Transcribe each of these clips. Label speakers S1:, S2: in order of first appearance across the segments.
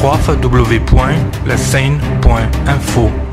S1: www.lascène.info.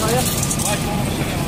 S1: 好呀，我来。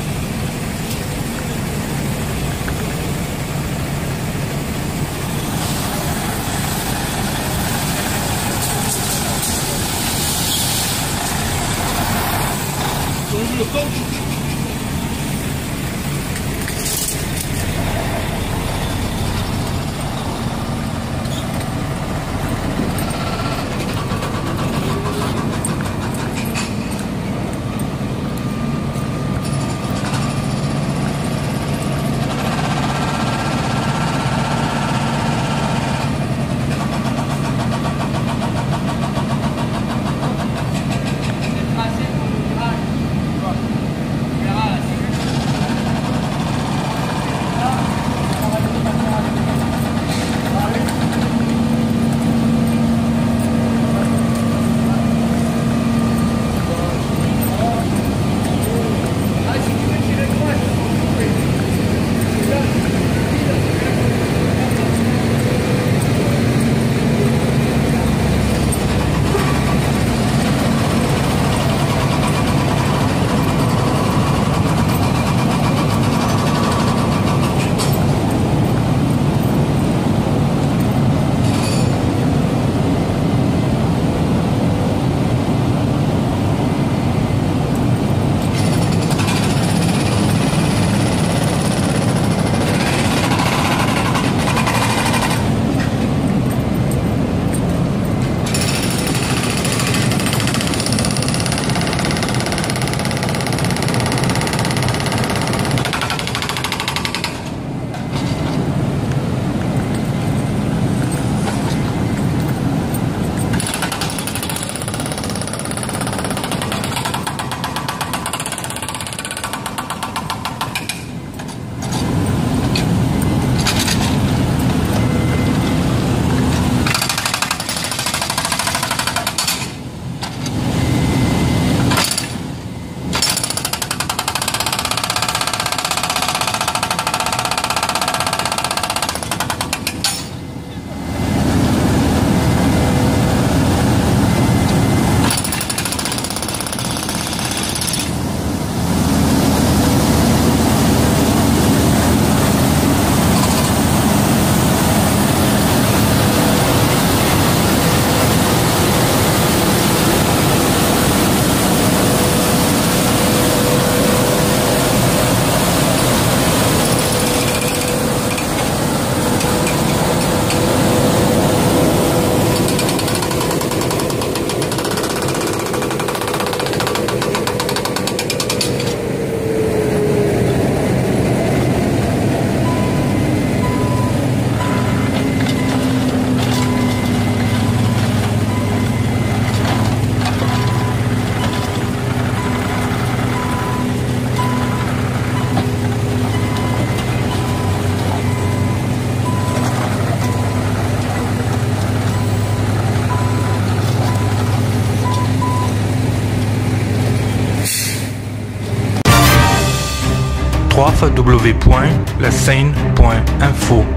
S1: www.laseine.info.